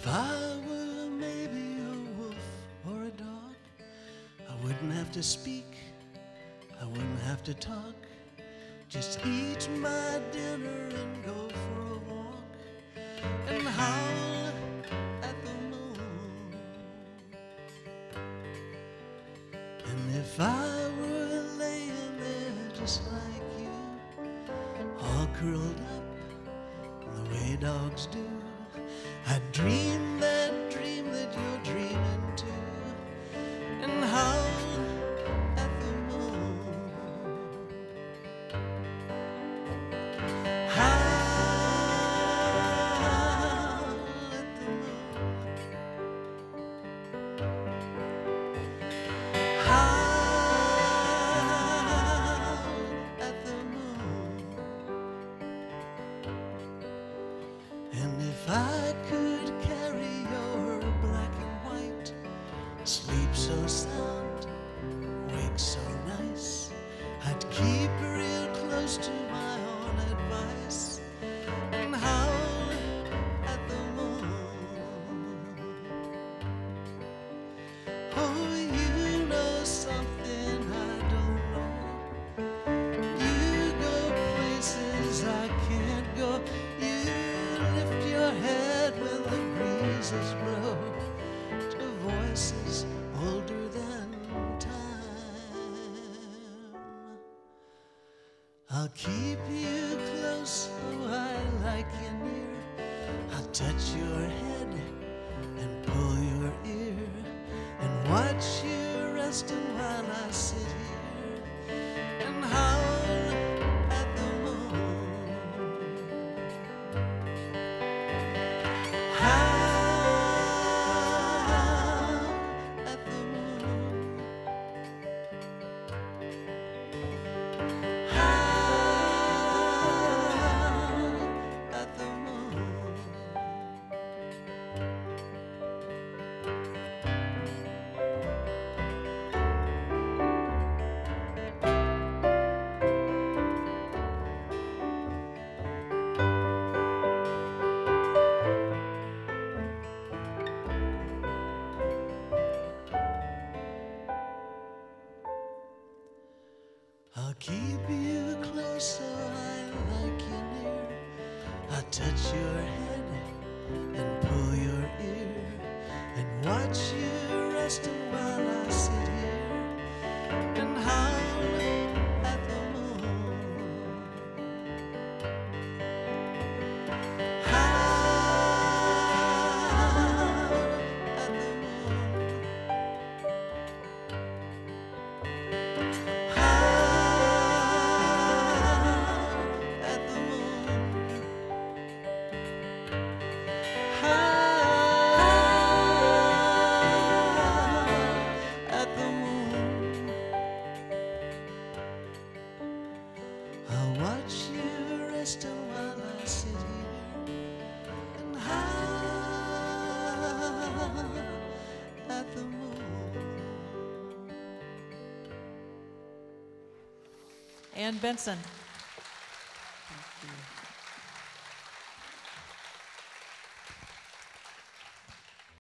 If I were maybe a wolf or a dog, I wouldn't have to speak, I wouldn't have to talk. Just eat my dinner and go for a walk and howl at the moon. And if I were laying there just like you, all curled up the way dogs do, I'd dream I'll keep you close, oh, I like you near. I'll touch your head and pull your ear and watch you resting while I sit keep you close so I like you near. I'll touch your head and pull your ear and watch you resting while I sit here Ann Benson.